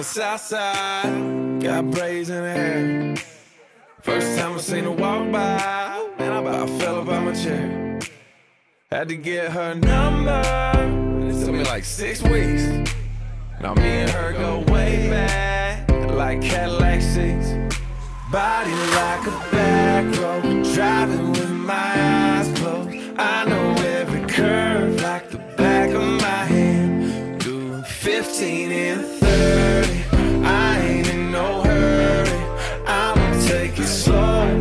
the south side, got braids in her hair. First time I seen her walk by, man, I about fell up out my chair. Had to get her number, And it took me like six weeks. Now me and her go way back, like Cadillac seats. Body like a back road, driving with my eyes closed. I know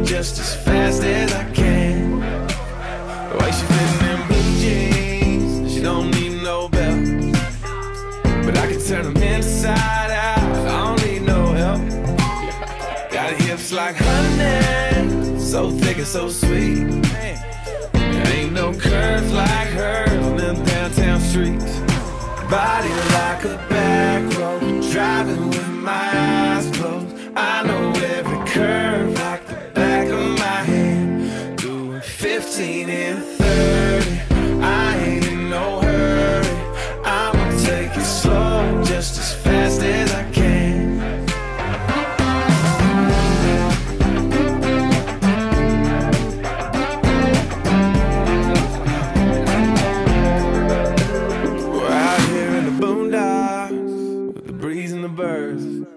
just as fast as I can. Way she fitting in blue jeans, she don't need no belt. But I can turn them inside out, I don't need no help. Got hips like honey, so thick and so sweet. Ain't no curves like hers on them downtown streets. Body like a back road, driving with my eyes closed. I know every curve 15 and 30, I ain't in no hurry. I'ma take it slow, just as fast as I can. We're out here in the boondocks with the breeze and the birds.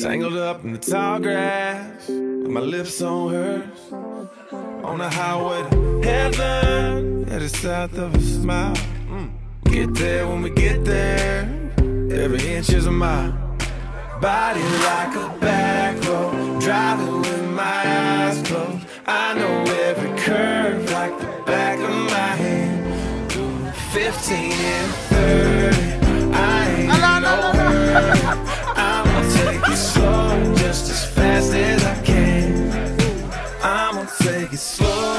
Tangled up in the tall grass with my lips on hers. On the highway to heaven, headed south of a smile. We get there when we get there, every inch is a mile. Body like a back road, driving with my eyes closed. I know every curve like the back of my hand. Doing 15 and 30, I ain't in no hurry. Slow,